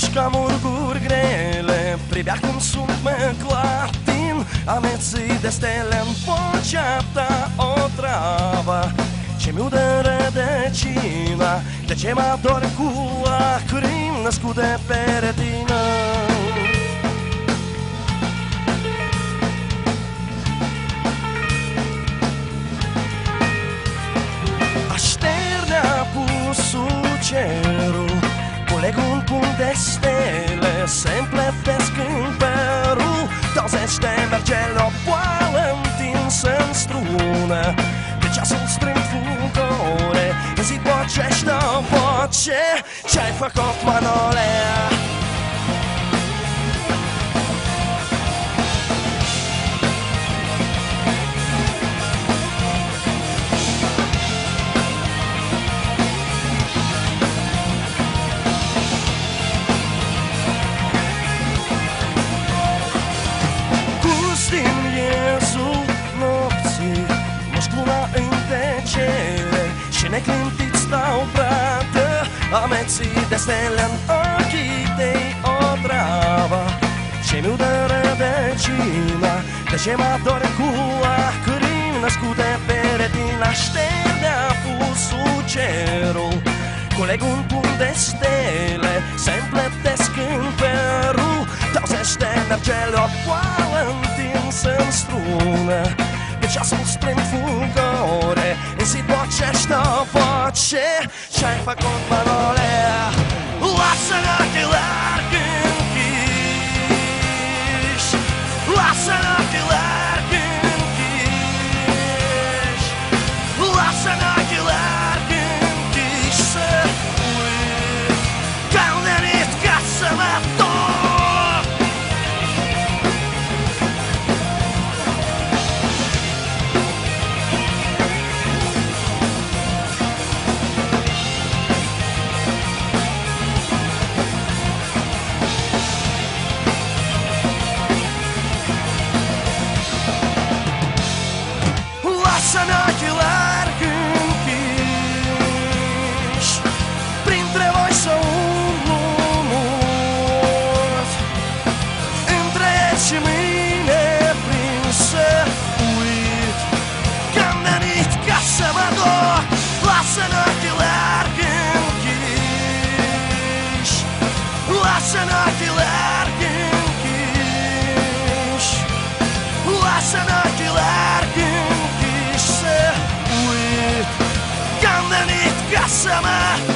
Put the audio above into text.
Mușca murguri grele Privea cum sunt me clatin Ameții de stele în vocea ta o travă. Ce-mi udă rădăcina De ce mă dor cu lacrimi Născute pe retină Așterne apusul cerul Coleg un punct de stele Se împletesc în perul 20 de mergele o poală întinsă în strună De ceasul strâng fulgore Zi bocește o voce Ce-ai făcut, Manole? Și neclintit stau brată Ameții de stele în ochii tăi o travă Ce-mi udă rădăcina De ce mă dor cu lacrimi Născute pe retina Șterdea pusul cerul. Coleg un punct de stele Se împletesc în perul 20 de mergele o poală întinsă în strună Pe ceasul strâng fulgore În zi bocește o voce Ce-ai făcut, Manole? Lasă-ne summer